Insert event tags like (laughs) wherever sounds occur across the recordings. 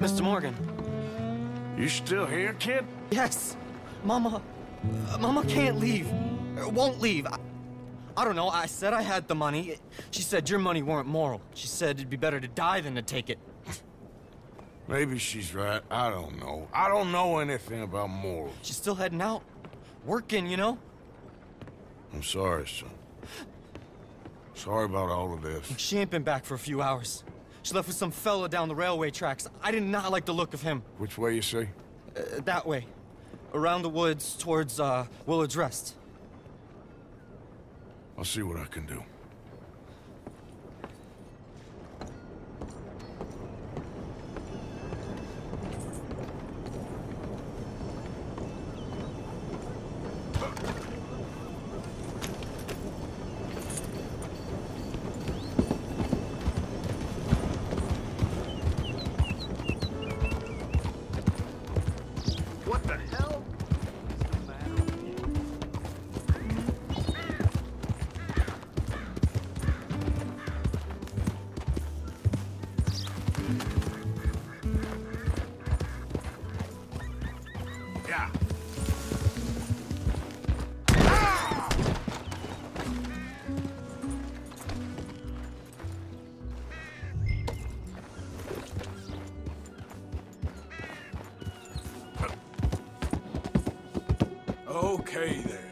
Mr. Morgan. You still here, kid? Yes. Mama. uh, Mama can't leave. Uh, Won't leave. I, I don't know. I said I had the money. She said your money weren't moral. She said it'd be better to die than to take it. (laughs) Maybe she's right. I don't know. I don't know anything about morals. She's still heading out. Working, you know? I'm sorry, son. Sorry about all of this. She ain't been back for a few hours. She left with some fella down the railway tracks. I did not like the look of him. Which way you say? Uh, that way. Around the woods towards, uh, Willard's Rest. I'll see what I can do. What the hell? Yeah. Okay there.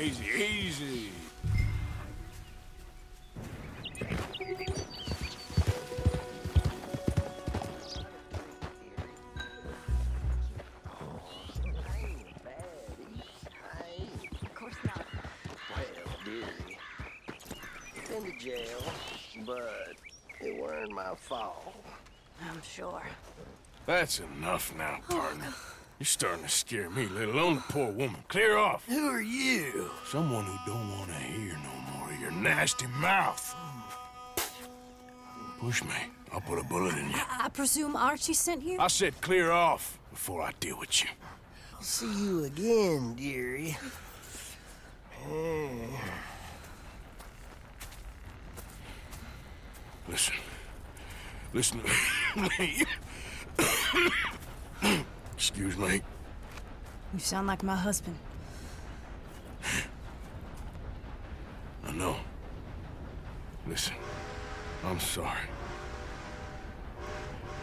Easy, easy. Of course not. Well, dearie. Been jail, but it weren't my fault. I'm sure. That's enough now, partner. Oh, You're starting to scare me, let alone the poor woman. Clear off. Who are you? Someone who don't want to hear no more of your nasty mouth. Push me. I'll put a bullet in you. I presume Archie sent you? I said clear off before I deal with you. I'll see you again, dearie. Listen. Listen to me. Excuse me. You sound like my husband. I know. Listen, I'm sorry.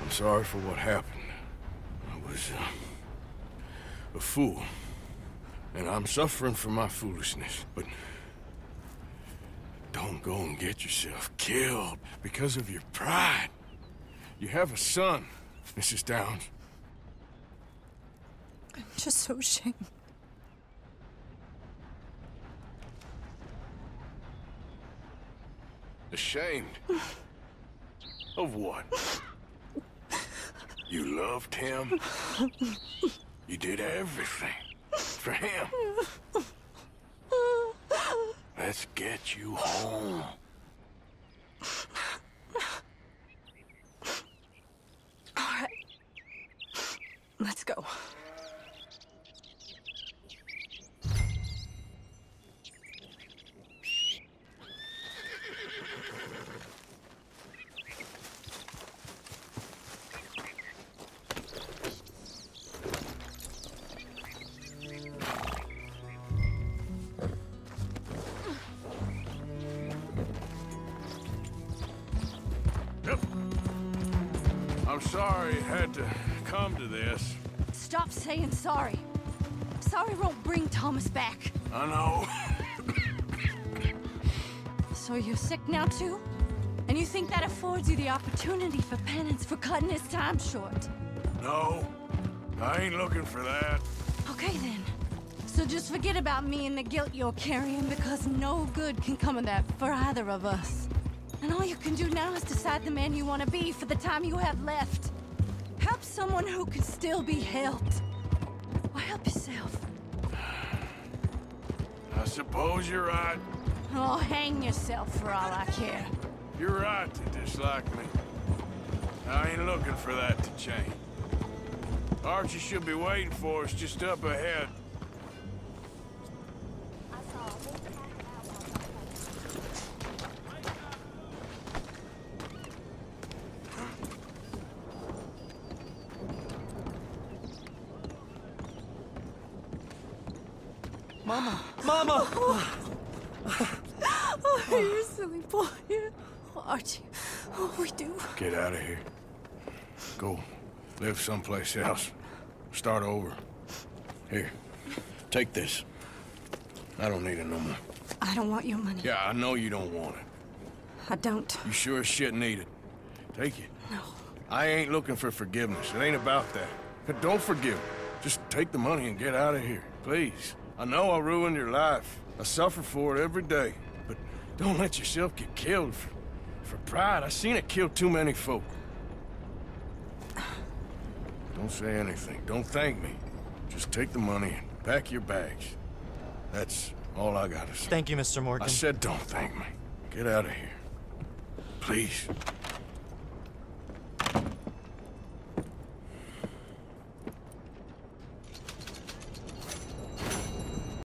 I'm sorry for what happened. I was uh, a fool. And I'm suffering for my foolishness. But don't go and get yourself killed because of your pride. You have a son, Mrs. Downes. I'm (laughs) just so ashamed. Ashamed? of what? You loved him? You did everything for him. Let's get you home. All right. Let's go. I'm sorry it had to come to this. Stop saying sorry. Sorry won't bring Thomas back. I know. So you're sick now too? And And you think that affords you the opportunity for penance for cutting his time short? No, I ain't looking for that. Okay then. So just forget about me and the guilt you're carrying because no good can come of that for either of us. And all you can do now is decide the man you want to be for the time you have left. Help someone who could still be helped. Or help yourself. I suppose you're right. Oh, hang yourself for all I care. You're right to dislike me. I ain't looking for that to change. Archie should be waiting for us just up ahead. Mama! Mama! Oh, you silly boy. Oh, Archie, oh, we do. Get out of here. Go live someplace else. Start over. Here, take this. I don't need it no more. I don't want your money. Yeah, I know you don't want it. I don't. You sure as shit need it. Take it. No. I ain't looking for forgiveness. It ain't about that. But don't forgive. Just take the money and get out of here, please. I know I ruined your life. I suffer for it every day. But don't let yourself get killed for, for pride. I seen it kill too many folk. Don't say anything. Don't thank me. Just take the money and pack your bags. That's all I gotta say. Thank you, Mr. Morgan. I said don't thank me. Get out of here. Please.